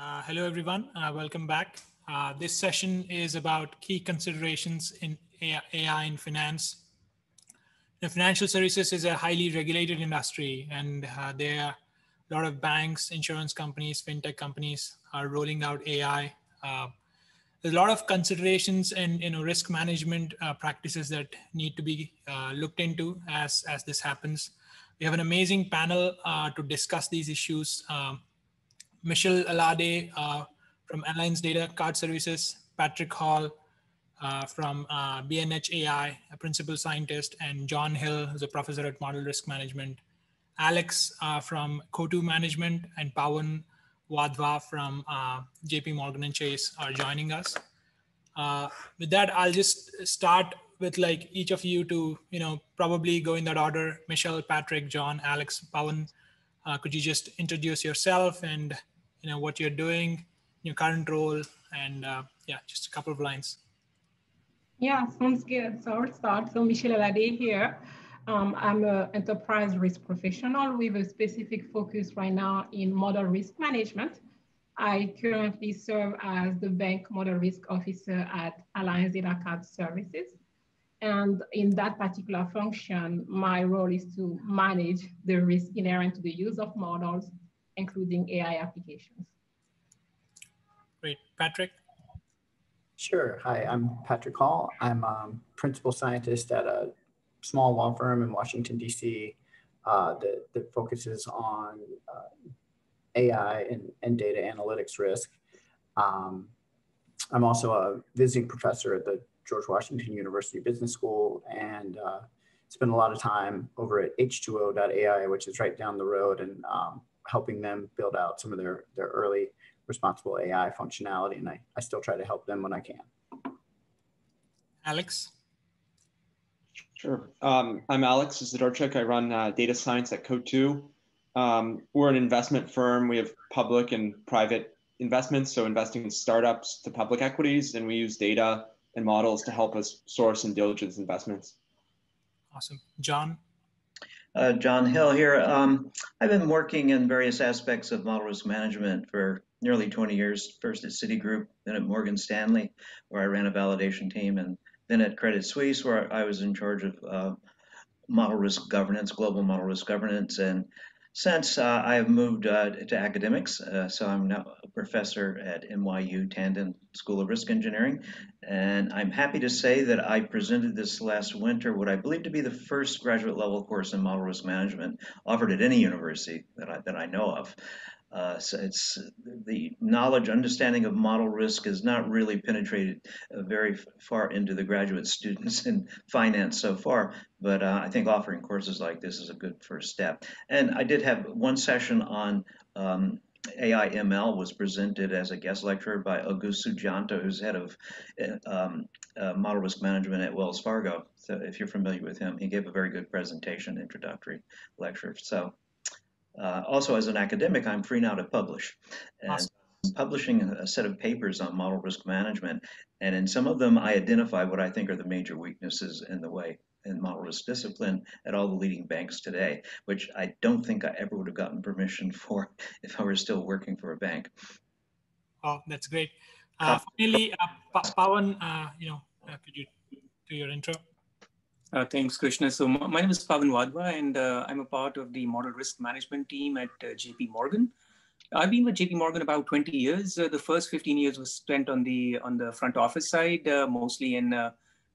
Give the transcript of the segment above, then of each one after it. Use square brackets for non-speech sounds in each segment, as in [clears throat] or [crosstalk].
Uh, hello, everyone. Uh, welcome back. Uh, this session is about key considerations in AI in finance. The financial services is a highly regulated industry, and uh, there are a lot of banks, insurance companies, fintech companies are rolling out AI. Uh, there's a lot of considerations and you know risk management practices that need to be looked into as as this happens. We have an amazing panel to discuss these issues. Um, Michelle Allade uh, from Alliance Data Card Services, Patrick Hall uh, from uh, B&H AI, a principal scientist, and Jon Hill, who's a professor at Model Risk Management, Alex from Coatue Management, and Pavan Wadhwa from JP Morgan and Chase are joining us. Uh, with that, I'll just start with like each of you to, you know, probably go in that order. Michelle, Patrick, Jon, Alex, Pavan. Uh, could you just introduce yourself and you know what you're doing, your current role, and uh, yeah, just a couple of lines. Yeah, sounds good. So I'll start. So Michelle Allade here. Um, I'm an enterprise risk professional with a specific focus right now in model risk management. I currently serve as the bank model risk officer at Alliance Data Card Services. And in that particular function, my role is to manage the risk inherent to the use of models including AI applications. Great. Patrick? Sure. Hi, I'm Patrick Hall. I'm um, principal scientist at a small law firm in Washington, D.C. Uh, that, that, focuses on uh, AI and, and, data analytics risk. Um, I'm also a visiting professor at the George Washington University Business School and uh, spend a lot of time over at h2o.ai, which is right down the road and um, helping them build out some of their, their early responsible AI functionality. And I, I still try to help them when I can. Alex? Sure. Um, I'm Alex Izydorczyk. I run uh, data science at Coatue. Um, we're an investment firm. We have public and private investments, so investing in startups to public equities, and we use data and models to help us source and diligence investments. Awesome. Jon? Uh, Jon Hill here. Um, I've been working in various aspects of model risk management for nearly 20 years, first at Citigroup, then at Morgan Stanley, where I ran a validation team, and then at Credit Suisse, where I was in charge of uh, model risk governance, global model risk governance, and since uh, I have moved uh, to academics, uh, so I'm now a professor at NYU Tandon School of Risk Engineering, and I'm happy to say that I presented this last winter what I believe to be the first graduate level course in model risk management offered at any university that I, that I know of. Uh, so it's the knowledge, understanding of model risk has not really penetrated uh, very far into the graduate students [laughs] in finance so far, but uh, I think offering courses like this is a good first step. And I did have one session on um, AI ML was presented as a guest lecturer by Agus Sudjianto, who's head of uh, um, uh, model risk management at Wells Fargo. So if you're familiar with him, he gave a very good presentation, introductory lecture. So uh, also, as an academic, I'm free now to publish. And awesome. publishing a set of papers on model risk management, and in some of them, I identify what I think are the major weaknesses in the way in model risk discipline at all the leading banks today, which I don't think I ever would have gotten permission [laughs] for if I were still working for a bank. Oh, that's great. Uh, finally, uh, Pavan, uh, you know, uh, could you do your intro? Uh, thanks, Krishna. So my name is Pavan Wadhwa, and uh, I'm a part of the model risk management team at uh, JP Morgan. I've been with JP Morgan about 20 years. Uh, the first 15 years was spent on the on the front office side, uh, mostly in uh,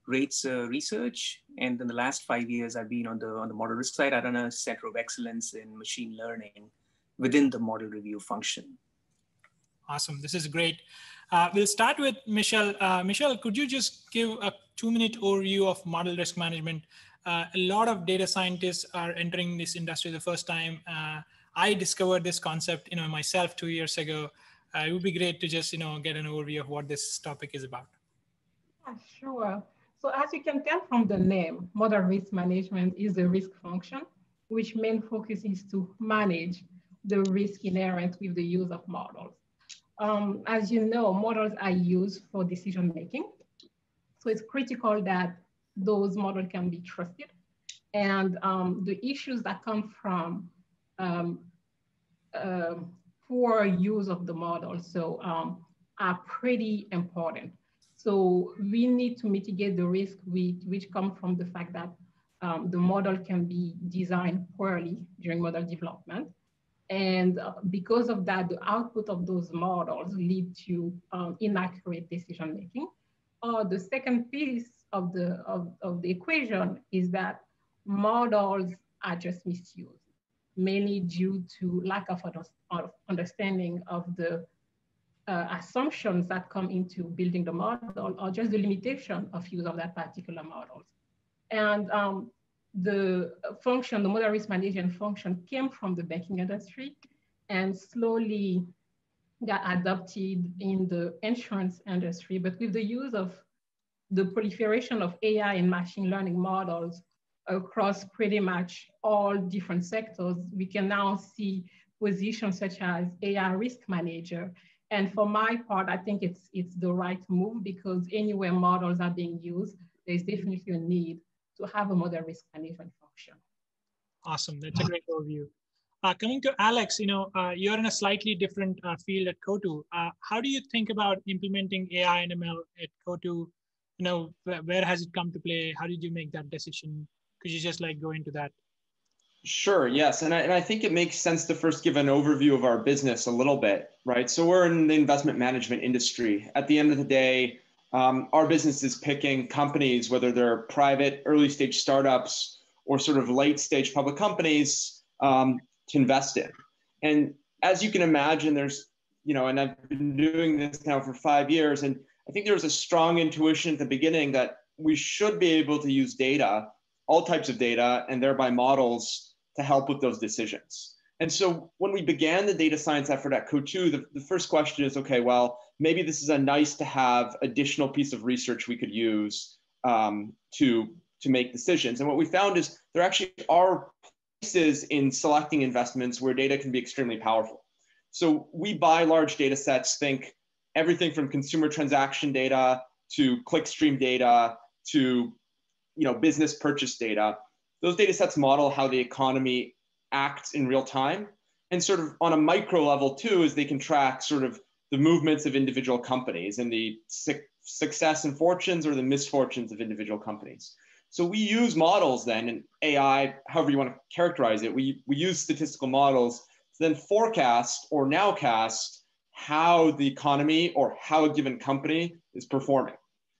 rates research, and then the last five years I've been on the on the model risk side. I run a center of excellence in machine learning within the model review function. Awesome. This is great. Uh, we'll start with Michelle. Uh, Michelle, could you just give a two minute overview of model risk management? Uh, a lot of data scientists are entering this industry the first time. Uh, I discovered this concept, you know, myself two years ago. Uh, it would be great to just, you know, get an overview of what this topic is about. Yeah, sure. So as you can tell from the name, model risk management is a risk function, which main focus is to manage the risk inherent with the use of models. Um, as you know, models are used for decision making. So it's critical that those models can be trusted. And um, the issues that come from um, uh, poor use of the model so um, are pretty important. So we need to mitigate the risk which, which come from the fact that um, the model can be designed poorly during model development. And uh, because of that, the output of those models lead to um, inaccurate decision making. Uh, the second piece of the, of, of the equation is that models are just misused, mainly due to lack of, of understanding of the uh, assumptions that come into building the model or just the limitation of use of that particular model. And um, the function, the model risk management function came from the banking industry and slowly got adopted in the insurance industry. But with the use of the proliferation of AI and machine learning models across pretty much all different sectors, we can now see positions such as AI risk manager. And for my part, I think it's, it's the right move because anywhere models are being used, there's definitely a need to have a model risk management function. Awesome, that's a great overview. Uh, coming to Alex, you know, uh, you're in a slightly different uh, field at Coatue. Uh, how do you think about implementing AI and ML at Coatue? You know, where, where has it come to play? How did you make that decision? Could you just like go into that? Sure, yes. And I, and I think it makes sense to first give an overview of our business a little bit, right? So we're in the investment management industry. At the end of the day, um, our business is picking companies, whether they're private, early stage startups, or sort of late stage public companies um, to invest in. And as you can imagine, there's, you know, and I've been doing this now for five years, and I think there was a strong intuition at the beginning that we should be able to use data, all types of data, and thereby models to help with those decisions. And so when we began the data science effort at Coatue, the, the first question is, okay, well, maybe this is a nice to have additional piece of research we could use um, to, to make decisions. And what we found is there actually are places in selecting investments where data can be extremely powerful. So we buy large data sets, think everything from consumer transaction data to clickstream data to you know, business purchase data. Those data sets model how the economy acts in real time. And sort of on a micro level too, is they can track sort of the movements of individual companies and the su- success and fortunes or the misfortunes of individual companies. So we use models then and AI, however you want to characterize it, we, we use statistical models to then forecast or nowcast how the economy or how a given company is performing.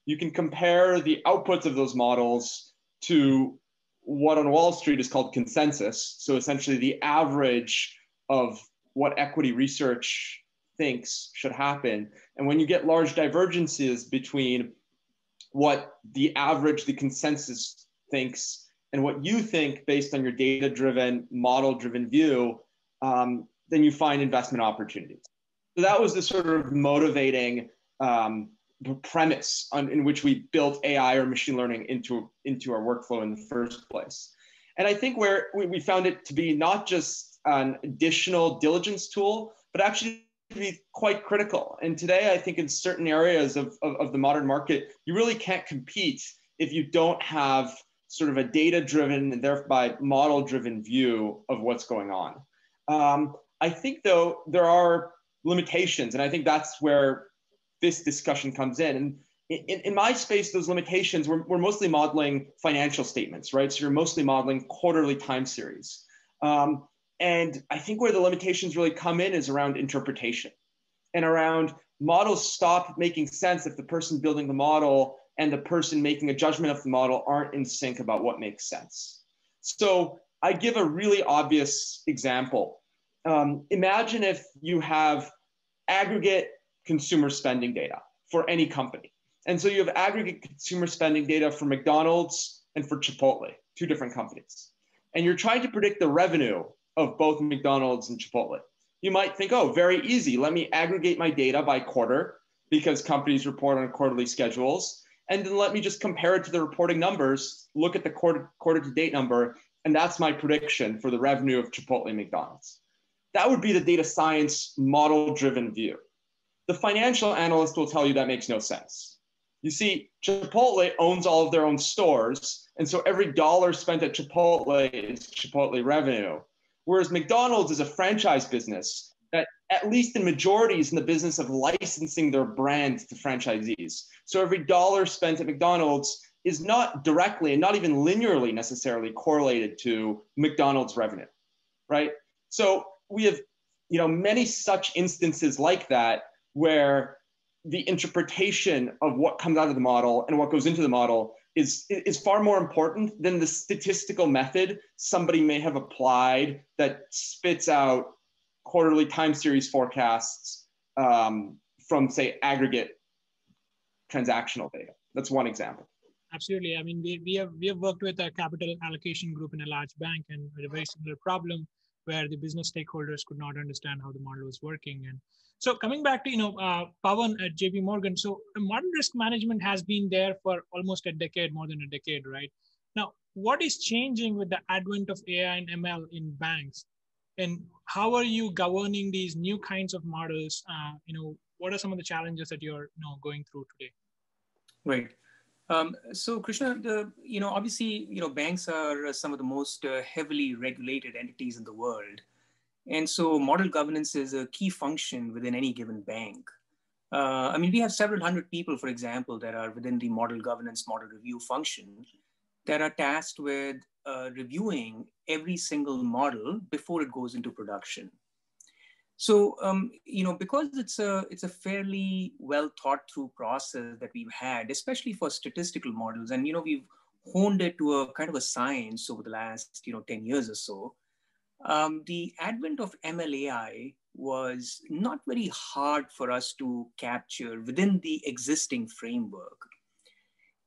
You can compare the outputs of those models to what on Wall Street is called consensus. So essentially the average of what equity research thinks should happen. And when you get large divergences between what the average, the consensus thinks, and what you think based on your data driven, model driven view, um, then you find investment opportunities. So that was the sort of motivating um, premise on, in which we built AI or machine learning into, into our workflow in the first place. And I think where we, we found it to be not just an additional diligence tool, but actually be quite critical. And today, I think in certain areas of, of, of the modern market, you really can't compete if you don't have sort of a data driven and thereby model driven view of what's going on. Um, I think, though, there are limitations. And I think that's where this discussion comes in. And in, in my space, those limitations, we're, we're mostly modeling financial statements, right? So you're mostly modeling quarterly time series. Um, and I think where the limitations really come in is around interpretation and around models stop making sense if the person building the model and the person making a judgment of the model aren't in sync about what makes sense. So I give a really obvious example. Um, imagine if you have aggregate consumer spending data for any company. And so you have aggregate consumer spending data for McDonald's and for Chipotle, two different companies. And you're trying to predict the revenue of both McDonald's and Chipotle. You might think, oh, very easy. Let me aggregate my data by quarter because companies report on quarterly schedules. And then let me just compare it to the reporting numbers, look at the quarter, quarter to date number, and that's my prediction for the revenue of Chipotle and McDonald's. That would be the data science model driven view. The financial analyst will tell you that makes no sense. You see, Chipotle owns all of their own stores. And so every dollar spent at Chipotle is Chipotle revenue. Whereas McDonald's is a franchise business that at least in majorities is in the business of licensing their brand to franchisees. So every dollar spent at McDonald's is not directly and not even linearly necessarily correlated to McDonald's revenue, right? So we have, you know, many such instances like that where the interpretation of what comes out of the model and what goes into the model is, is far more important than the statistical method somebody may have applied that spits out quarterly time series forecasts um, from, say, aggregate transactional data. That's one example. Absolutely. I mean, we, we have we have worked with a capital allocation group in a large bank and a very similar problem where the business stakeholders could not understand how the model was working. And so coming back to, you know, uh, Pavan at JP Morgan, so model risk management has been there for almost a decade, more than a decade, right? Now, what is changing with the advent of AI and ML in banks? And how are you governing these new kinds of models? Uh, you know, what are some of the challenges that you're you know, going through today? Right. Um, so Krishna, the, you know, obviously, you know, banks are some of the most uh, heavily regulated entities in the world. And so model governance is a key function within any given bank. Uh, I mean, we have several hundred people, for example, that are within the model governance, model review function that are tasked with uh, reviewing every single model before it goes into production. So, um, you know, because it's a, it's a fairly well thought through process that we've had, especially for statistical models, and, you know, we've honed it to a kind of a science over the last, you know, 10 years or so, um, the advent of MLAI was not very hard for us to capture within the existing framework.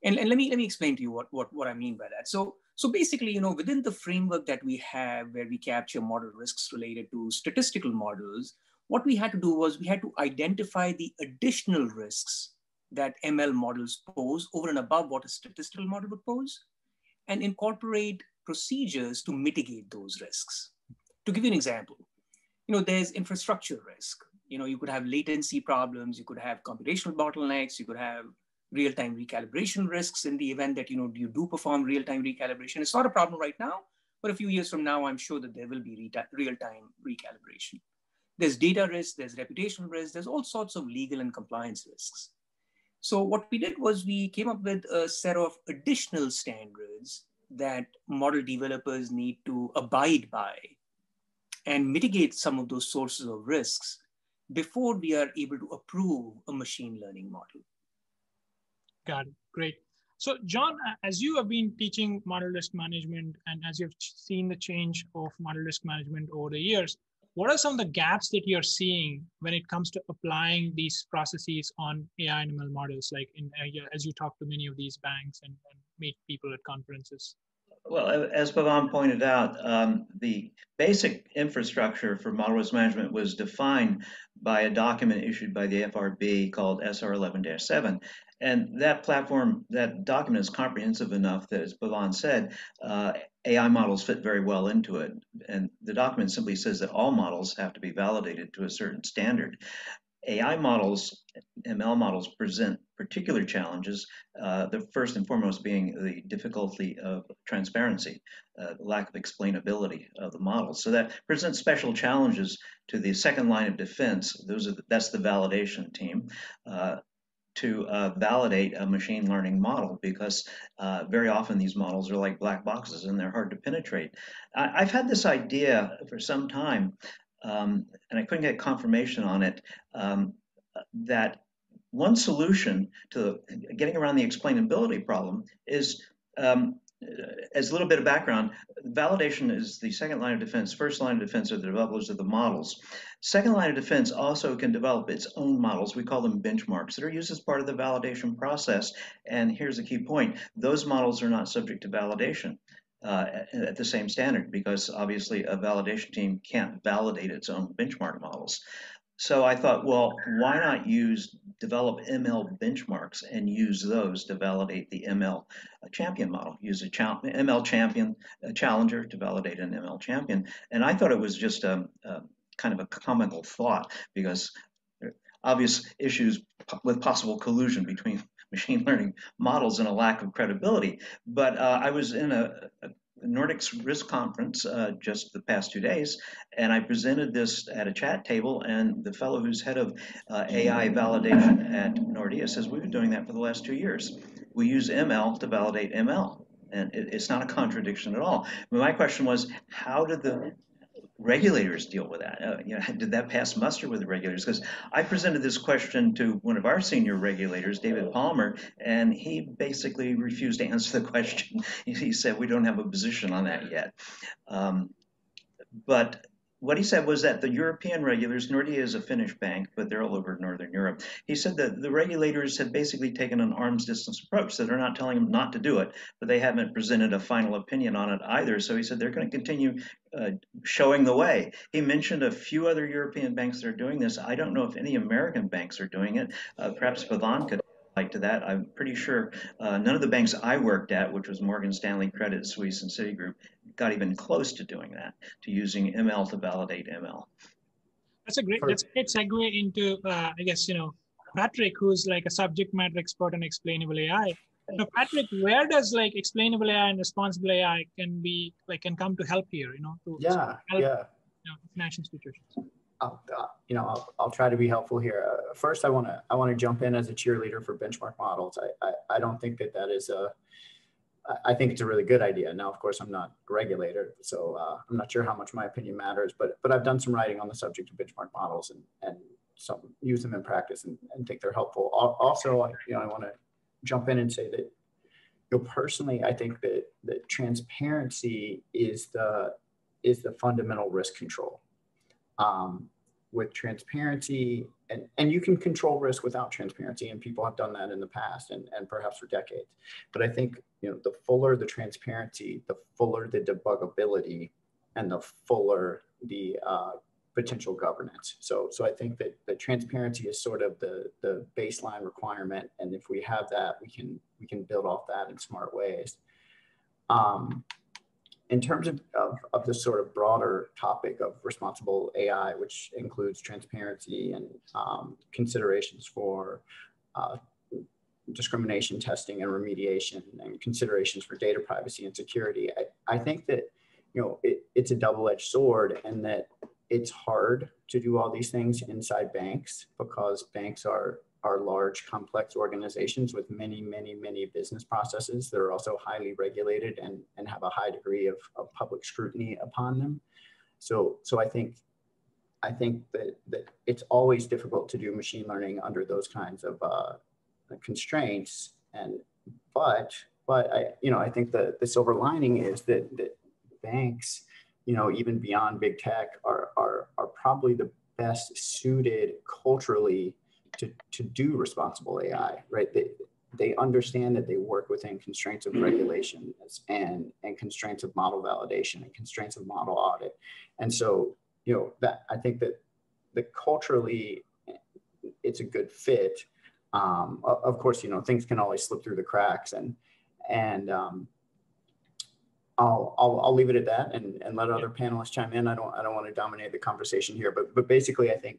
And, and let me let me explain to you what, what, what I mean by that. So, so basically, you know, within the framework that we have where we capture model risks related to statistical models, what we had to do was we had to identify the additional risks that ML models pose over and above what a statistical model would pose and incorporate procedures to mitigate those risks. To give you an example, you know, there's infrastructure risk. You know, you could have latency problems, you could have computational bottlenecks, you could have real-time recalibration risks in the event that you know you do perform real-time recalibration. It's not a problem right now, but a few years from now, I'm sure that there will be real-time recalibration. There's data risk, there's reputational risk, there's all sorts of legal and compliance risks. So what we did was we came up with a set of additional standards that model developers need to abide by and mitigate some of those sources of risks before we are able to approve a machine learning model. Got it. Great. So, Jon, as you have been teaching model risk management and as you've seen the change of model risk management over the years, what are some of the gaps that you're seeing when it comes to applying these processes on AI and ML models, like in, uh, as you talk to many of these banks and, and meet people at conferences? Well, as Pavan pointed out, um, the basic infrastructure for model risk management was defined by a document issued by the FRB called SR 11 7. And that platform, that document is comprehensive enough that, as Pavan said, uh, AI models fit very well into it. And the document simply says that all models have to be validated to a certain standard. AI models, ML models present particular challenges, uh, the first and foremost being the difficulty of transparency, uh, lack of explainability of the models. So that presents special challenges to the second line of defense. Those are the, that's the validation team. Uh, to uh, validate a machine learning model because uh, very often these models are like black boxes and they're hard to penetrate. I, have had this idea for some time um, and I couldn't get confirmation on it, um, that one solution to getting around the explainability problem is um, as a little bit of background, validation is the second line of defense. First line of defense are the developers of the models. Second line of defense also can develop its own models. We call them benchmarks that are used as part of the validation process. And here's the key point those models are not subject to validation uh, at the same standard because obviously a validation team can't validate its own benchmark models. So I thought, well, why not use develop ML benchmarks and use those to validate the ML champion model? Use a ML champion a challenger to validate an ML champion. And I thought it was just a, a kind of a comical thought because uh, obvious issues with possible collusion between machine learning models and a lack of credibility. But uh, I was in a, a, Nordics Risk Conference uh, just the past two days, and I presented this at a chat table. And the fellow who's head of uh, AI validation at Nordea says we've been doing that for the last two years. We use ML to validate ML, and it, it's not a contradiction at all. My question was, how did the regulators deal with that? Uh, you know, [laughs] did that pass muster with the regulators? Because I presented this question to one of our senior regulators, David Palmer, and he basically refused to [laughs] answer the question. He said, we don't have a position on that yet. Um, but what he said was that the European regulators, Nordea is a Finnish bank, but they're all over Northern Europe. He said that the regulators have basically taken an arm's distance approach. that they're not telling them not to do it, but they haven't presented a final opinion on it either. So he said they're going to continue uh, showing the way. He mentioned a few other European banks that are doing this. I don't know if any American banks are doing it. Uh, perhaps Pavan could like to that. I'm pretty sure uh, none of the banks I worked at, which was Morgan Stanley, Credit Suisse, and Citigroup, got even close to doing that, to using ML to validate ML. That's a great. That's a great segue into, uh, I guess you know, Patrick, who's like a subject matter expert on explainable AI. So Patrick, where does like explainable AI and responsible AI can be like can come to help here? You know, to yeah, help, yeah, you know, financial institutions. I'll, uh, you know, I'll, I'll try to be helpful here. Uh, first, I want to I want to jump in as a cheerleader for benchmark models. I, I, I don't think that that is a I think it's a really good idea. Now, of course, I'm not a regulator, so uh, I'm not sure how much my opinion matters. But but I've done some writing on the subject of benchmark models and and some use them in practice and, and think they're helpful. Also, you know, I want to jump in and say that you know personally, I think that that transparency is the is the fundamental risk control um, with transparency and, and you can control risk without transparency and people have done that in the past and, and perhaps for decades. But i think you know the fuller the transparency the fuller the debugability and the fuller the uh, potential governance. So so i think that the transparency is sort of the the baseline requirement and if we have that we can we can build off that in smart ways. Um, in terms of, of, of this sort of broader topic of responsible AI, which includes transparency and um, considerations for uh, discrimination testing and remediation and considerations for data privacy and security, I, I think that you know it, it's a double-edged sword and that it's hard to do all these things inside banks because banks are are large, complex organizations with many, many, many business processes that are also highly regulated and, and have a high degree of, of public scrutiny upon them. So, so I think I think that, that it's always difficult to do machine learning under those kinds of uh, constraints. And but but I you know I think the the silver lining is that that banks you know even beyond big tech are are are probably the best suited culturally to, to do responsible AI, right? They, they understand that they work within constraints of regulation and, and constraints of model validation and constraints of model audit. And so, you know, that I think that the culturally it's a good fit. Um, of course, you know, things can always slip through the cracks and, and, um, I'll, I'll, I'll leave it at that and, and let other panelists chime in. I don't, I don't want to dominate the conversation here, but, but basically I think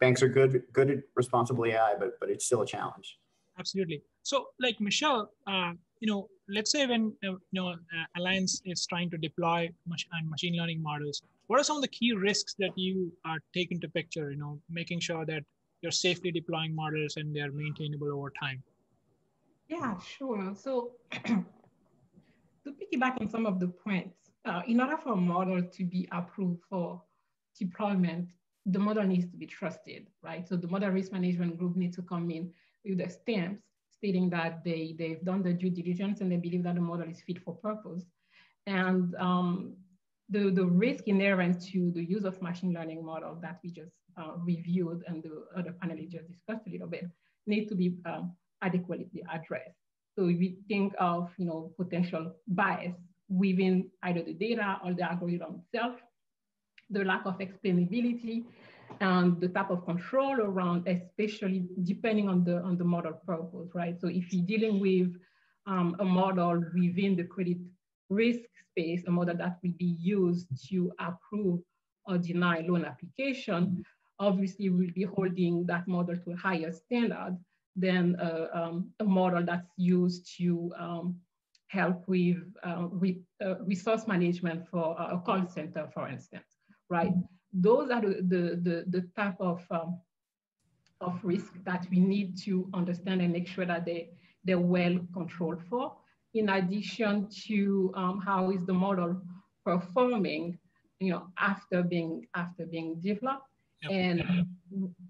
banks are good good at responsible AI, but but it's still a challenge. Absolutely. So, like Michelle, uh, you know, let's say when uh, you know uh, Alliance is trying to deploy mach- machine learning models, what are some of the key risks that you are taking to picture? You know, making sure that you're safely deploying models and they're maintainable over time. Yeah, sure. So, [clears throat] to piggyback on some of the points, uh, in order for a model to be approved for deployment, the model needs to be trusted, right? So the model risk management group needs to come in with the stamps stating that they, they've done the due diligence and they believe that the model is fit for purpose. And um, the, the risk inherent to the use of machine learning model that we just uh, reviewed and the other panelists just discussed a little bit need to be um, adequately addressed. So we think of you know potential bias within either the data or the algorithm itself, the lack of explainability, and the type of control around, especially depending on the on the model purpose, right? So if you're dealing with um, a model within the credit risk space, a model that will be used to approve or deny loan application, obviously we'll be holding that model to a higher standard than uh, um, a model that's used to um, help with uh, re, uh, resource management for a call center, for instance, right? Those are the, the, the, the type of, um, of risk that we need to understand and make sure that they, they're well controlled for. In addition to um, how is the model performing, you know, after being, after being developed, yep. and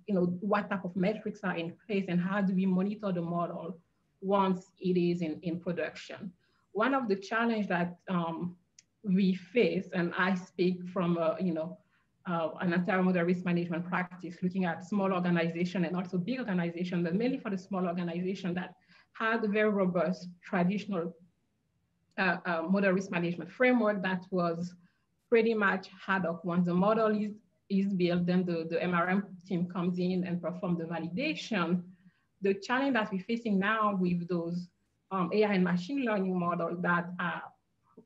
you know what type of metrics are in place and how do we monitor the model once it is in, in production one of the challenge that um, we face, and I speak from a, you know, uh, an entire model risk management practice, looking at small organization and also big organization, but mainly for the small organization that had a very robust traditional uh, uh, model risk management framework that was pretty much ad hoc. Once the model is, is built, then the, the MRM team comes in and perform the validation. The challenge that we're facing now with those um, AI and machine learning models that uh,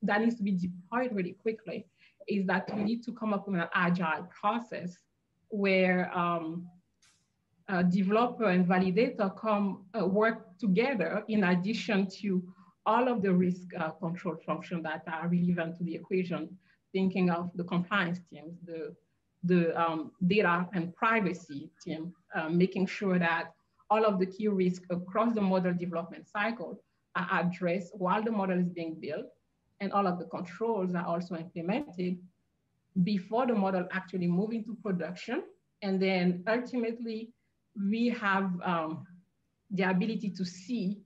that needs to be deployed really quickly is that we need to come up with an agile process where um, developer and validator come uh, work together in addition to all of the risk uh, control functions that are relevant to the equation, thinking of the compliance teams, the, the um, data and privacy team, uh, making sure that all of the key risks across the model development cycle are addressed while the model is being built and all of the controls are also implemented before the model actually move into production. And then ultimately, we have um, the ability to see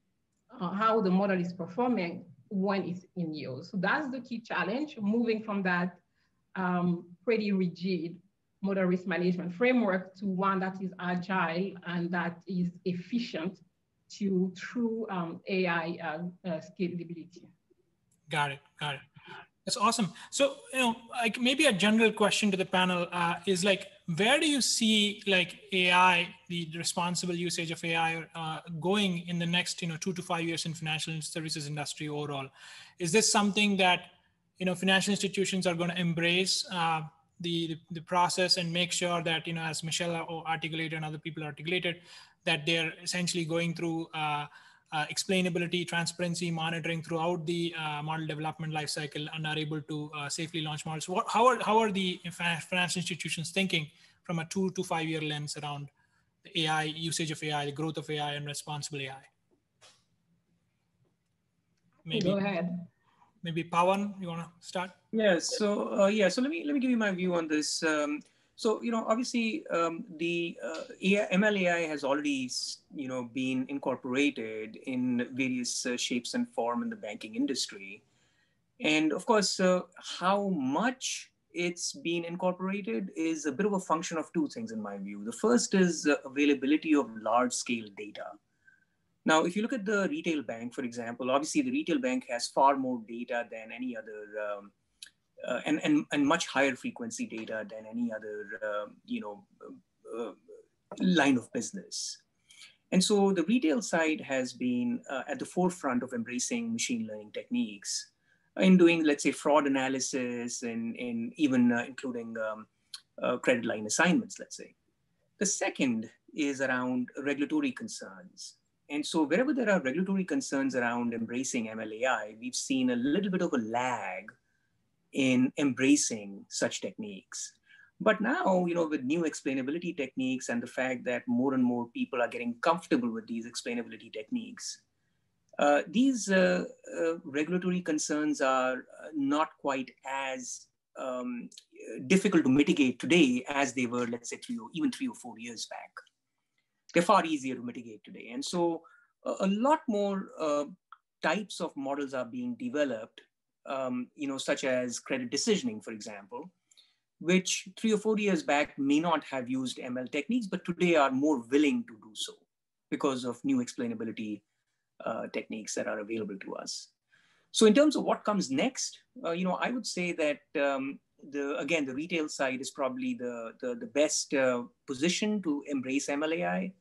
uh, how the model is performing when it's in use. So that's the key challenge, moving from that um, pretty rigid model risk management framework to one that is agile and that is efficient to true um, AI uh, uh, scalability. Got it. Got it. That's awesome. So, you know, like maybe a general question to the panel uh, is like, where do you see like AI, the responsible usage of AI, uh, going in the next, you know, two to five years in financial services industry overall? Is this something that, you know, financial institutions are going to embrace uh, the, the, process and make sure that, you know, as Michelle articulated and other people articulated, that they're essentially going through uh, explainability, transparency, monitoring throughout the uh, model development lifecycle and are able to uh, safely launch models. What, how, are, how are the financial institutions thinking from a two to five year lens around the AI, usage of AI, the growth of AI and responsible AI? Maybe, Go ahead. Maybe Pavan, you want to start? Yeah, so uh, yeah, so let me let me give you my view on this. Um, so, you know, obviously um, the uh, MLAI has already, you know, been incorporated in various uh, shapes and form in the banking industry. And of course, uh, how much it's been incorporated is a bit of a function of two things in my view. The first is availability of large scale data. Now, if you look at the retail bank, for example, obviously the retail bank has far more data than any other um, uh, and, and, and much higher frequency data than any other, uh, you know, uh, line of business. And so the retail side has been uh, at the forefront of embracing machine learning techniques in doing, let's say, fraud analysis and, and even uh, including um, uh, credit line assignments, let's say. The second is around regulatory concerns. And so wherever there are regulatory concerns around embracing MLAI, we've seen a little bit of a lag in embracing such techniques. But now, you know, with new explainability techniques and the fact that more and more people are getting comfortable with these explainability techniques, uh, these uh, uh, regulatory concerns are uh, not quite as um, difficult to mitigate today as they were, let's say, three or even three or four years back. They're far easier to mitigate today. And so a lot more uh, types of models are being developed um, you know, such as credit decisioning, for example, which three or four years back may not have used ML techniques, but today are more willing to do so because of new explainability uh, techniques that are available to us. So in terms of what comes next, uh, you know, I would say that um, the again the retail side is probably the the, the best uh, position to embrace MLAI.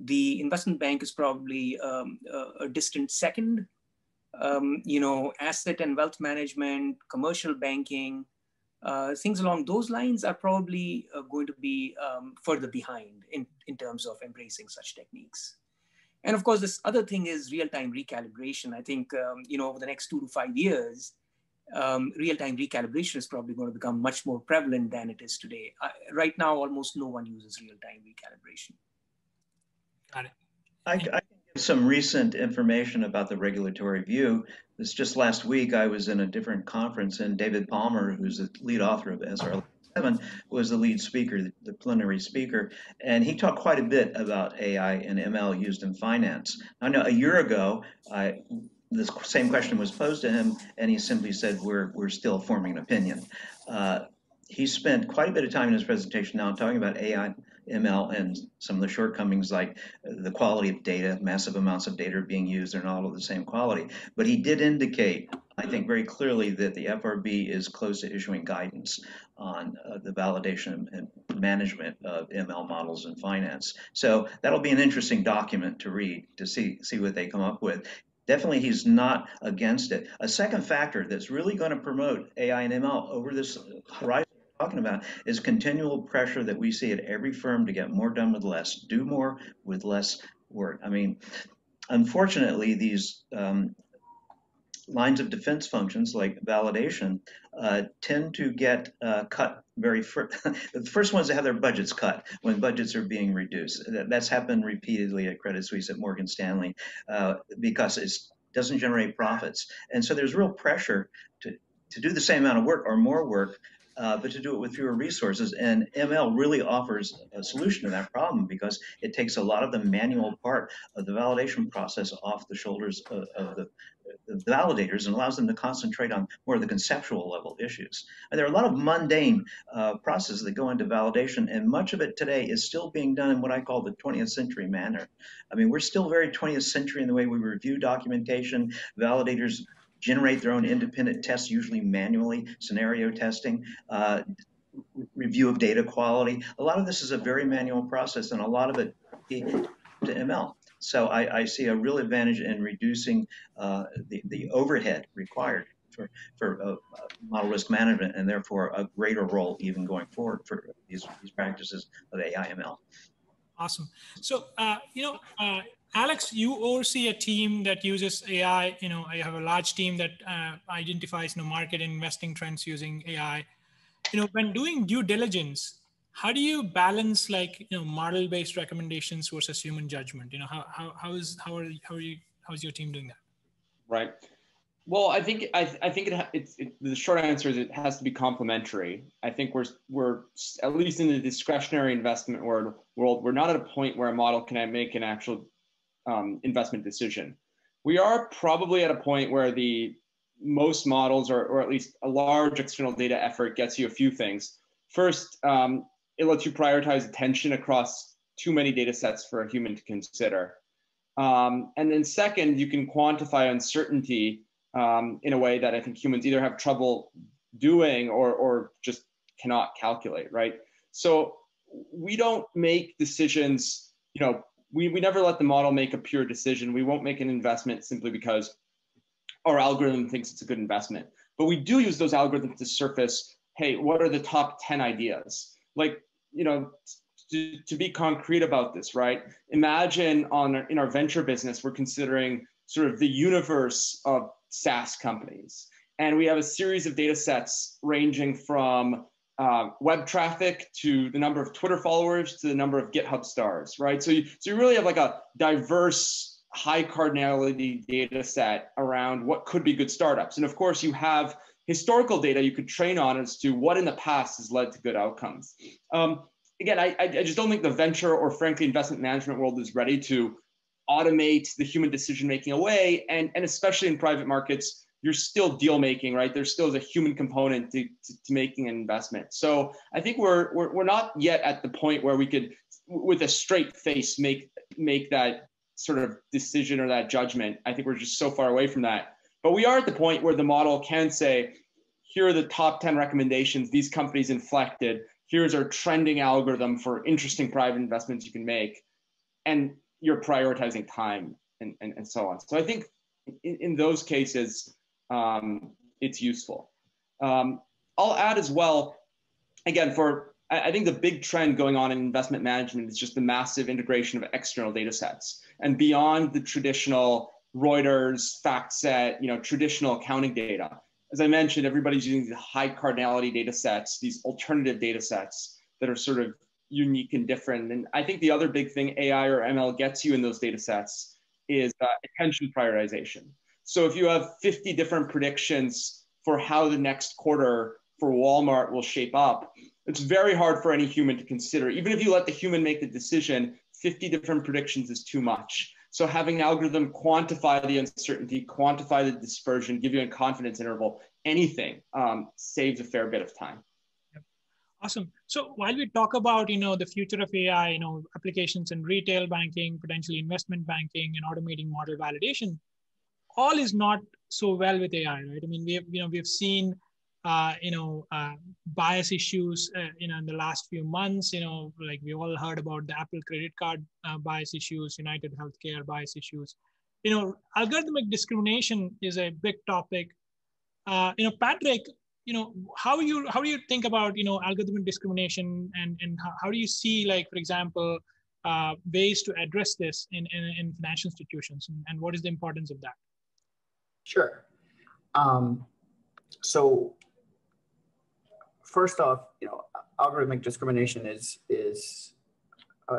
The investment bank is probably um, a, a distant second um, you know, asset and wealth management, commercial banking, uh, things along those lines are probably uh, going to be um, further behind in, in terms of embracing such techniques. And of course, this other thing is real-time recalibration. I think um, you know over the next two to five years, um, real-time recalibration is probably going to become much more prevalent than it is today. Uh, right now, almost no one uses real-time recalibration. Got it. I, I, can give some recent information about the regulatory view. This just last week, I was in a different conference, and David Palmer, who's the lead author of SR was the lead speaker, the plenary speaker, and he talked quite a bit about AI and ML used in finance. I know a year ago, I, this same question was posed to him, and he simply said, "We're we're still forming an opinion." Uh, he spent quite a bit of time in his presentation now talking about AI, ML, and some of the shortcomings like the quality of data, massive amounts of data being used, they're not all of the same quality. But he did indicate, I think very clearly, that the FRB is close to issuing guidance on uh, the validation and management of ML models in finance. So that'll be an interesting document to read to see see what they come up with. Definitely, he's not against it. A second factor that's really going to promote AI and ML over this horizon talking about is continual pressure that we see at every firm to get more done with less, do more with less work. I mean, unfortunately, these um, lines of defense functions like validation uh, tend to get uh, cut very first. [laughs] the first ones to have their budgets cut when budgets are being reduced. That's happened repeatedly at Credit Suisse, at Morgan Stanley, uh, because it doesn't generate profits. And so there's real pressure to, to do the same amount of work or more work uh, but to do it with fewer resources. And ML really offers a solution to that problem because it takes a lot of the manual part of the validation process off the shoulders of, of the, the, validators and allows them to concentrate on more of the conceptual level issues. And there are a lot of mundane uh, processes that go into validation, and much of it today is still being done in what I call the 20th century manner. I mean, we're still very 20th century in the way we review documentation. Validators generate their own independent tests, usually manually, scenario testing, uh, review of data quality. A lot of this is a very manual process, and a lot of it to ML. So I, I see a real advantage in reducing uh, the, the overhead required for, for uh, model risk management, and therefore a greater role even going forward for these, these practices of AI ML. Awesome. So, uh, you know, uh, Alex, you oversee a team that uses AI. You know, I have a large team that uh, identifies you know, market investing trends using AI. You know, when doing due diligence, how do you balance like you know model-based recommendations versus human judgment? You know, how how, how is how are how are you how is your team doing that? Right. Well, I think I, I think it, it's it, the short answer is it has to be complementary. I think we're we're at least in the discretionary investment world world we're not at a point where a model can make an actual um, investment decision. We are probably at a point where the most models, or, or at least a large external data effort, gets you a few things. First, um, it lets you prioritize attention across too many data sets for a human to consider. Um, and then second, you can quantify uncertainty um, in a way that I think humans either have trouble doing or, or just cannot calculate, right? So we don't make decisions, you know, we, we never let the model make a pure decision. We won't make an investment simply because our algorithm thinks it's a good investment. But we do use those algorithms to surface, hey, what are the top 10 ideas? Like, you know, to, to be concrete about this, right? Imagine on in our venture business, we're considering sort of the universe of SaaS companies. And we have a series of data sets ranging from uh, web traffic to the number of Twitter followers to the number of GitHub stars, right? So you, so you really have like a diverse, high cardinality data set around what could be good startups. And of course, you have historical data you could train on as to what in the past has led to good outcomes. Um, again, I, I just don't think the venture or frankly investment management world is ready to automate the human decision making away. And, and especially in private markets, you're still deal making, right? There's still a human component to, to, to, making an investment. So I think we're, we're, we're not yet at the point where we could, with a straight face, make, make that sort of decision or that judgment. I think we're just so far away from that. But we are at the point where the model can say, here are the top 10 recommendations these companies inflected. Here's our trending algorithm for interesting private investments you can make. And you're prioritizing time and, and, and so on. So I think in, in those cases, um, it's useful. Um, I'll add as well, again, for I think the big trend going on in investment management is just the massive integration of external data sets. and beyond the traditional Reuters, FactSet, you know, traditional accounting data. As I mentioned, everybody's using these high cardinality data sets, these alternative data sets that are sort of unique and different. And I think the other big thing AI or ML gets you in those data sets is uh, attention prioritization. So if you have 50 different predictions for how the next quarter for Walmart will shape up, it's very hard for any human to consider. Even if you let the human make the decision, 50 different predictions is too much. So having an algorithm quantify the uncertainty, quantify the dispersion, give you a confidence interval, anything um, saves a fair bit of time. Awesome. So while we talk about you know the future of AI, you know applications in retail banking, potentially investment banking, and automating model validation, all is not so well with AI, right? I mean, we have you know we've seen uh, you know uh, bias issues uh, you know in the last few months. You know, like we all heard about the Apple credit card uh, bias issues, United Healthcare bias issues. You know, algorithmic discrimination is a big topic. Uh, you know, Patrick, you know how you how do you think about you know algorithmic discrimination and and how, how do you see like for example uh, ways to address this in, in, in financial institutions and, and, what is the importance of that? Sure. Um, so first off you know algorithmic discrimination is is a,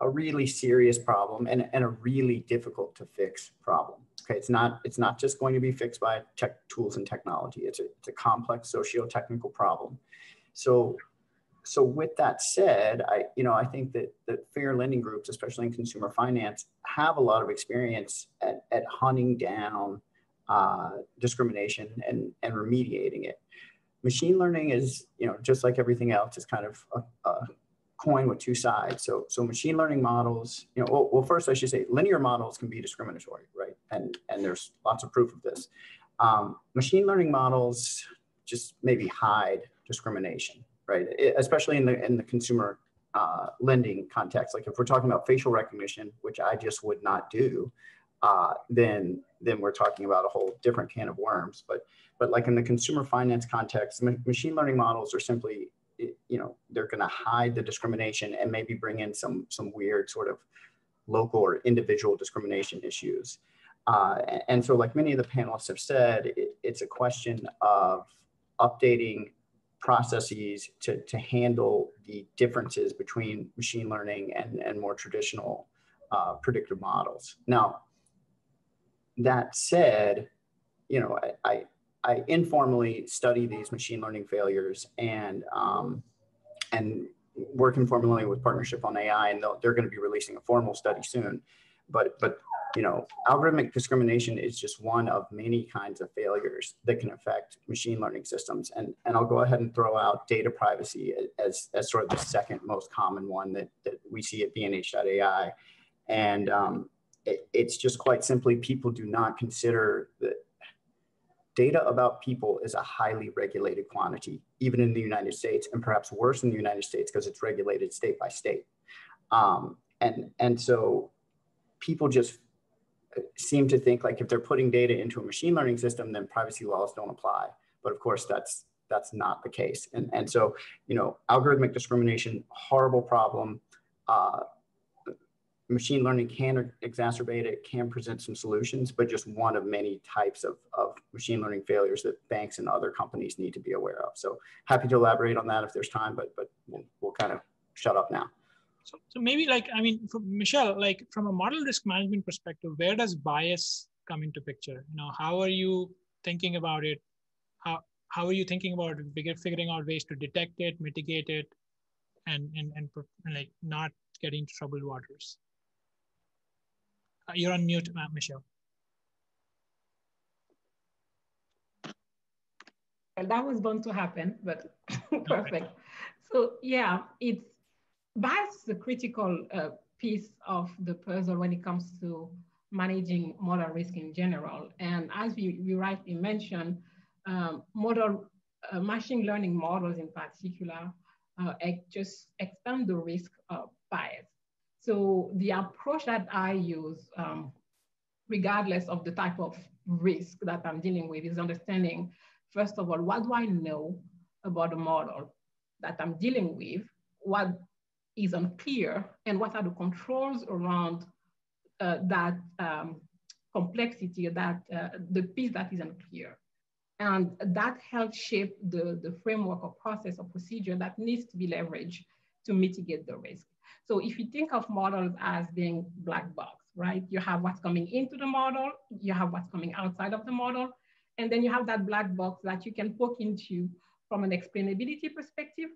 a really serious problem and, and a really difficult to fix problem Okay, it's not it's not just going to be fixed by tech tools and technology. It's a, it's a complex socio-technical problem. So so with that said, I you know I think that that fair lending groups, especially in consumer finance, have a lot of experience at, at hunting down uh, discrimination and and remediating it. Machine learning is you know just like everything else is kind of a, a coin with two sides. So, so machine learning models, you know, well, well, first I should say linear models can be discriminatory, right? And, and there's lots of proof of this. Um, machine learning models just maybe hide discrimination, right? It, especially in the, in the consumer uh, lending context. Like if we're talking about facial recognition, which I just would not do, uh, then, then we're talking about a whole different can of worms. But, but like in the consumer finance context, ma machine learning models are simply you know they're going to hide the discrimination and maybe bring in some some weird sort of local or individual discrimination issues. Uh, and so like many of the panelists have said it, it's a question of updating processes to, to handle the differences between machine learning and, and more traditional uh, predictive models. Now that said you know I, I I informally study these machine learning failures and um, and work informally with partnership on AI, and they're going to be releasing a formal study soon. But but you know, algorithmic discrimination is just one of many kinds of failures that can affect machine learning systems. And and I'll go ahead and throw out data privacy as as sort of the second most common one that that we see at bnh.ai, and um, it, it's just quite simply people do not consider that data about people is a highly regulated quantity, even in the United States, and perhaps worse in the United States because it's regulated state by state. Um, and, and so people just uh, seem to think like if they're putting data into a machine learning system, then privacy laws don't apply. But of course, that's that's not the case. And, and so, you know, algorithmic discrimination, horrible problem. Uh, machine learning can er, exacerbate it, can present some solutions, but just one of many types of, of machine learning failures that banks and other companies need to be aware of. So happy to elaborate on that if there's time, but, but we'll, we'll kind of shut up now. So, so maybe like, I mean, Michelle, like from a model risk management perspective, where does bias come into picture? You know, how are you thinking about it? How, how are you thinking about figuring out ways to detect it, mitigate it, and, and, and, and like not get into troubled waters? Uh, you're on mute, Michelle. Well, that was bound to happen, but [laughs] perfect. So yeah, it's bias is a critical uh, piece of the puzzle when it comes to managing model risk in general. And as we, we rightly mentioned, um, model uh, machine learning models in particular uh, just expand the risk of bias. So the approach that I use, um, regardless of the type of risk that I'm dealing with, is understanding, first of all, what do I know about the model that I'm dealing with? What is unclear? And what are the controls around uh, that um, complexity, that uh, the piece that is unclear. And that helps shape the, the framework or process or procedure that needs to be leveraged to mitigate the risk. So if you think of models as being black box, right? You have what's coming into the model, you have what's coming outside of the model, and then you have that black box that you can poke into from an explainability perspective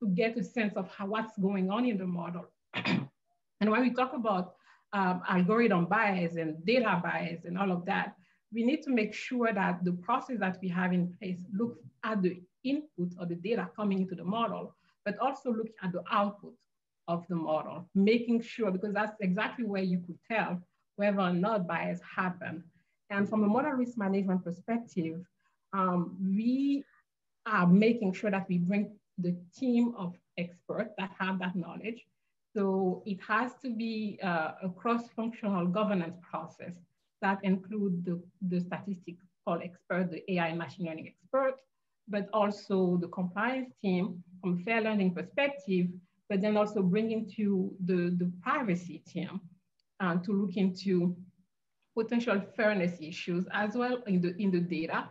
to get a sense of how, what's going on in the model. [clears throat] and when we talk about um, algorithm bias and data bias and all of that, we need to make sure that the process that we have in place looks at the input or the data coming into the model, but also look at the output of the model, making sure, because that's exactly where you could tell whether or not bias happened. And from a model risk management perspective, um, we are making sure that we bring the team of experts that have that knowledge. So it has to be uh, a cross-functional governance process that include the, the statistical expert, the AI machine learning expert, but also the compliance team from fair lending perspective, but then also bringing to the, the privacy team uh, to look into potential fairness issues as well in the, in the data.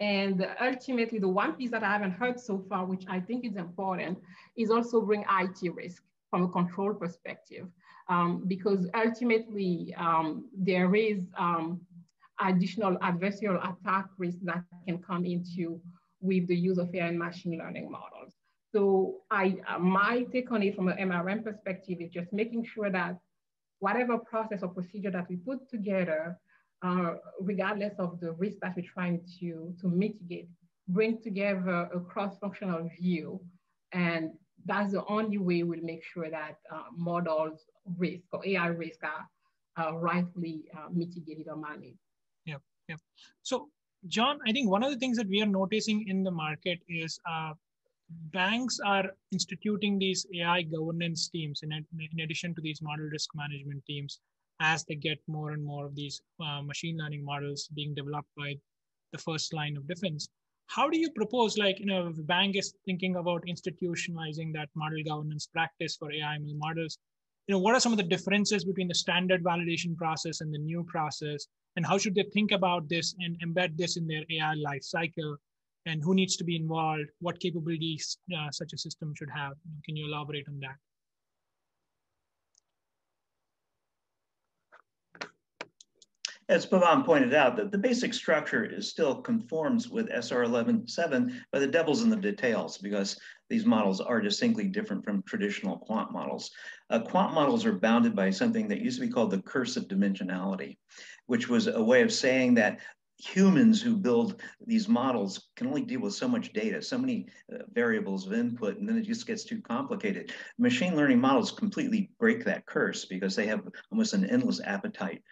And ultimately, the one piece that I haven't heard so far, which I think is important, is also bring IT risk from a control perspective um, because ultimately um, there is um, additional adversarial attack risk that can come into with the use of AI and machine learning models. So I, uh, my take on it from an MRM perspective is just making sure that whatever process or procedure that we put together, uh, regardless of the risk that we're trying to, to mitigate, bring together a cross-functional view and that's the only way we'll make sure that uh, models risk or AI risk are rightly uh, mitigated or managed. Yeah, yeah. So, Jon, I think one of the things that we are noticing in the market is uh, banks are instituting these AI governance teams in, in addition to these model risk management teams as they get more and more of these uh, machine learning models being developed by the first line of defense. How do you propose like you know if a bank is thinking about institutionalizing that model governance practice for ai models you know what are some of the differences between the standard validation process and the new process? And how should they think about this and embed this in their ai life cycle and who needs to be involved what capabilities uh, such a system should have can you elaborate on that As Pavan pointed out, that the basic structure is still conforms with SR 11.7, but the devil's in the details because these models are distinctly different from traditional quant models. Uh, quant models are bounded by something that used to be called the curse of dimensionality, which was a way of saying that humans who build these models can only deal with so much data, so many uh, variables of input, and then it just gets too complicated. Machine learning models completely break that curse because they have almost an endless appetite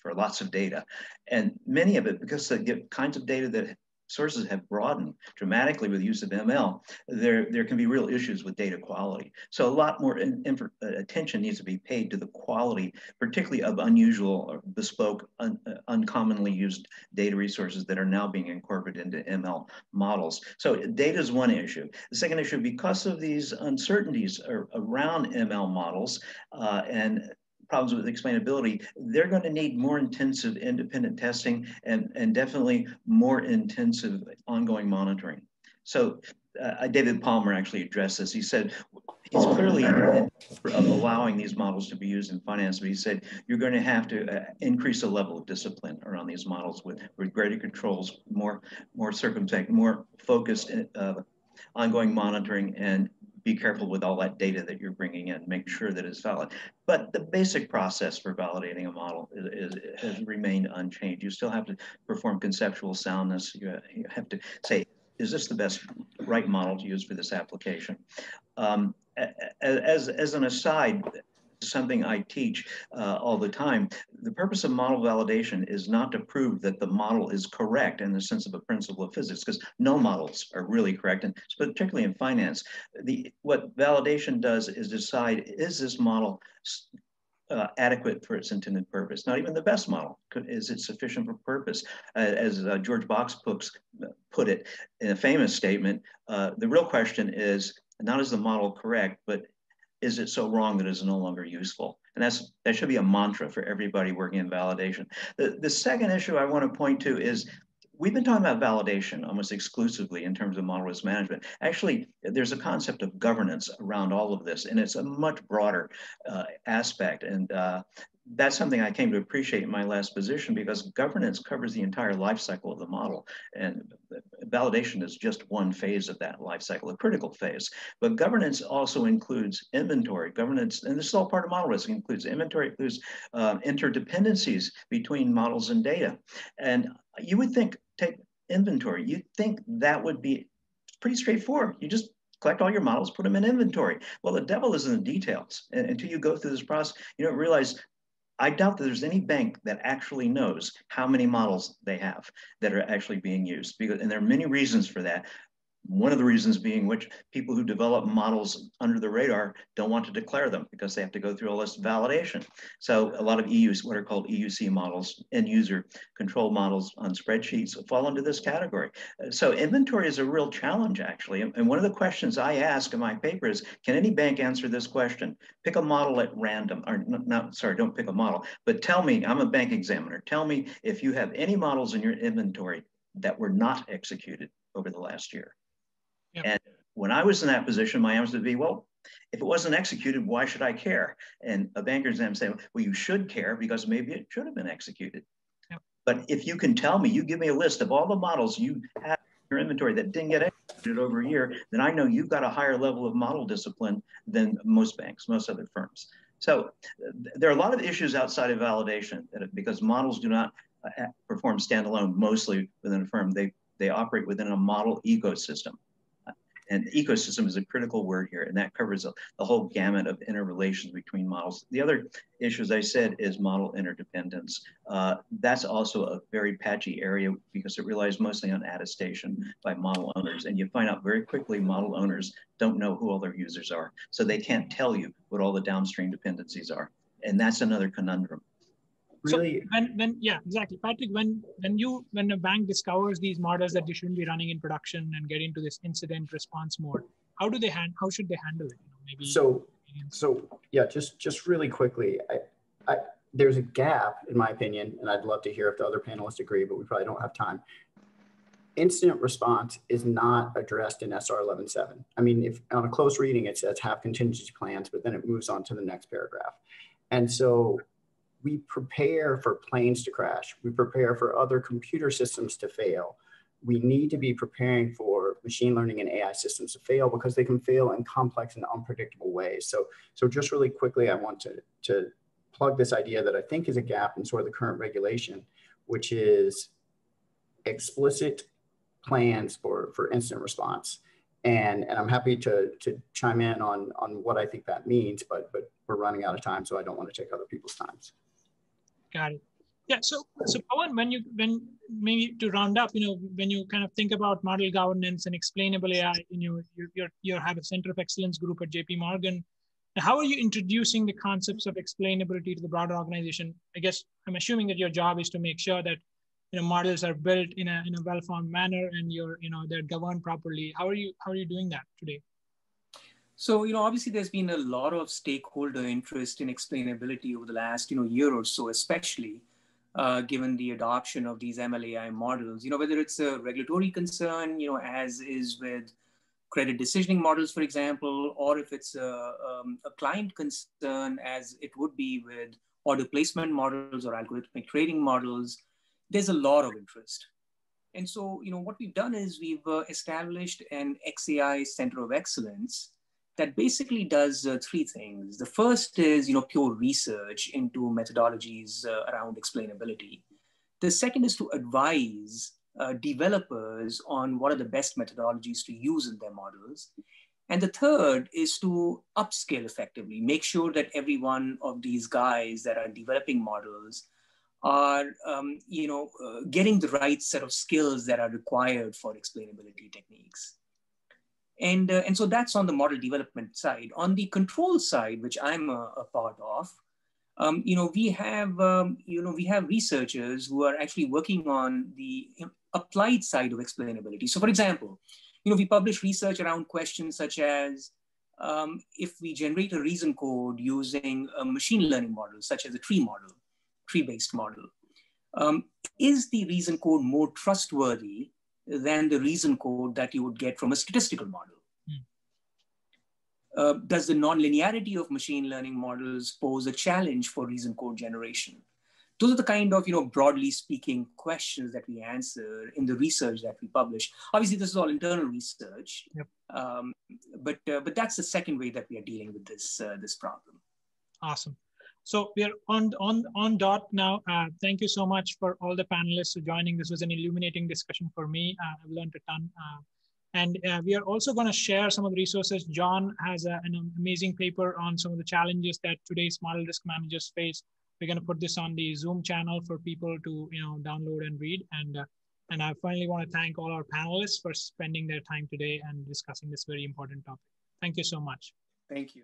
for lots of data. And many of it, because the kinds of data that sources have broadened dramatically with use of ML, there, there can be real issues with data quality. So a lot more in, in, uh, attention needs to be paid to the quality, particularly of unusual or bespoke, un, uh, uncommonly used data resources that are now being incorporated into ML models. So data is one issue. The second issue, because of these uncertainties around ML models uh, and problems with explainability, they're going to need more intensive independent testing and, and definitely more intensive ongoing monitoring. So uh, David Palmer actually addressed this. He said he's clearly of allowing these models to be used in finance, but he said you're going to have to uh, increase the level of discipline around these models with, with greater controls, more more circumspect, more focused uh, ongoing monitoring and be careful with all that data that you're bringing in, make sure that it's valid. But the basic process for validating a model is, is, has remained unchanged. You still have to perform conceptual soundness. You, you have to say, is this the best right model to use for this application? Um, as, as an aside, something I teach uh, all the time. The purpose of model validation is not to prove that the model is correct in the sense of a principle of physics, because no models are really correct, and particularly in finance. The what validation does is decide is this model uh, adequate for its intended purpose. Not even the best model. Is it sufficient for purpose? Uh, as uh, George Box put it in a famous statement, uh, the real question is not is the model correct, but is it so wrong that it's no longer useful? And that's that should be a mantra for everybody working in validation. The, the second issue I want to point to is we've been talking about validation almost exclusively in terms of model risk management. Actually, there's a concept of governance around all of this, and it's a much broader uh, aspect. And uh, that's something I came to appreciate in my last position because governance covers the entire life cycle of the model. And validation is just one phase of that life cycle, a critical phase. But governance also includes inventory. Governance, and this is all part of model risk, includes inventory, includes uh, interdependencies between models and data. And you would think, take inventory, you'd think that would be pretty straightforward. You just collect all your models, put them in inventory. Well, the devil is in the details. And until you go through this process, you don't realize I doubt that there's any bank that actually knows how many models they have that are actually being used. Because, and there are many reasons for that. One of the reasons being which people who develop models under the radar don't want to declare them because they have to go through all this validation. So a lot of EU, what are called EUC models, end user control models on spreadsheets fall into this category. So inventory is a real challenge actually. And one of the questions I ask in my paper is, can any bank answer this question? Pick a model at random, or not, sorry, don't pick a model, but tell me, I'm a bank examiner, tell me if you have any models in your inventory that were not executed over the last year. Yep. And when I was in that position, my answer would be, well, if it wasn't executed, why should I care? And a banker exam say, well, you should care because maybe it should have been executed. Yep. But if you can tell me, you give me a list of all the models you have in your inventory that didn't get executed over a year, then I know you've got a higher level of model discipline than most banks, most other firms. So there are a lot of issues outside of validation because models do not uh, perform standalone mostly within a firm. They, they operate within a model ecosystem. And ecosystem is a critical word here, and that covers the whole gamut of interrelations between models. The other issue, as I said, is model interdependence. Uh, that's also a very patchy area because it relies mostly on attestation by model owners. And you find out very quickly model owners don't know who all their users are. So they can't tell you what all the downstream dependencies are. And that's another conundrum really so when when yeah exactly patrick when when you when a bank discovers these models that they shouldn't be running in production and get into this incident response mode how do they hand how should they handle it you know, maybe so so yeah just just really quickly I, I there's a gap in my opinion and i'd love to hear if the other panelists agree but we probably don't have time incident response is not addressed in SR 11.7. I mean, if on a close reading, it says have contingency plans, but then it moves on to the next paragraph. And so we prepare for planes to crash. We prepare for other computer systems to fail. We need to be preparing for machine learning and AI systems to fail because they can fail in complex and unpredictable ways. So, so just really quickly, I want to, to plug this idea that I think is a gap in sort of the current regulation, which is explicit plans for, for incident response. And, and I'm happy to, to chime in on, on what I think that means, but, but we're running out of time, so I don't want to take other people's times. Got it. Yeah. So, so Pavan, when you when maybe to round up, you know, when you kind of think about model governance and explainable AI, you know, you you you have a center of excellence group at JP Morgan. How are you introducing the concepts of explainability to the broader organization? I guess I'm assuming that your job is to make sure that you know models are built in a in a well-formed manner and you're you know they're governed properly. How are you how are you doing that today? So, you know, obviously there's been a lot of stakeholder interest in explainability over the last, you know, year or so, especially uh, given the adoption of these MLAI models, you know, whether it's a regulatory concern, you know, as is with credit decisioning models, for example, or if it's a, um, a client concern as it would be with order placement models or algorithmic trading models, there's a lot of interest. And so, you know, what we've done is we've uh, established an XAI Center of Excellence that basically does uh, three things. The first is, you know, pure research into methodologies uh, around explainability. The second is to advise uh, developers on what are the best methodologies to use in their models. And the third is to upscale effectively, make sure that every one of these guys that are developing models are, um, you know, uh, getting the right set of skills that are required for explainability techniques. And, uh, and so that's on the model development side. On the control side, which I'm a, a part of, um, you know, we have, um, you know, we have researchers who are actually working on the applied side of explainability. So for example, you know, we publish research around questions such as, um, if we generate a reason code using a machine learning model, such as a tree model, tree-based model, um, is the reason code more trustworthy than the reason code that you would get from a statistical model? Hmm. Uh, does the nonlinearity of machine learning models pose a challenge for reason code generation? those are the kind of you know broadly speaking questions that we answer in the research that we publish obviously this is all internal research yep. um, but uh, but that's the second way that we are dealing with this uh, this problem awesome so we are on on on dot now uh, thank you so much for all the panelists for joining this was an illuminating discussion for me uh, i've learned a ton uh, and uh, we are also going to share some of the resources. Jon has a, an amazing paper on some of the challenges that today's model risk managers face we're going to put this on the Zoom channel for people to you know download and read. And uh, and I finally want to thank all our panelists for spending their time today and discussing this very important topic. Thank you so much. Thank you.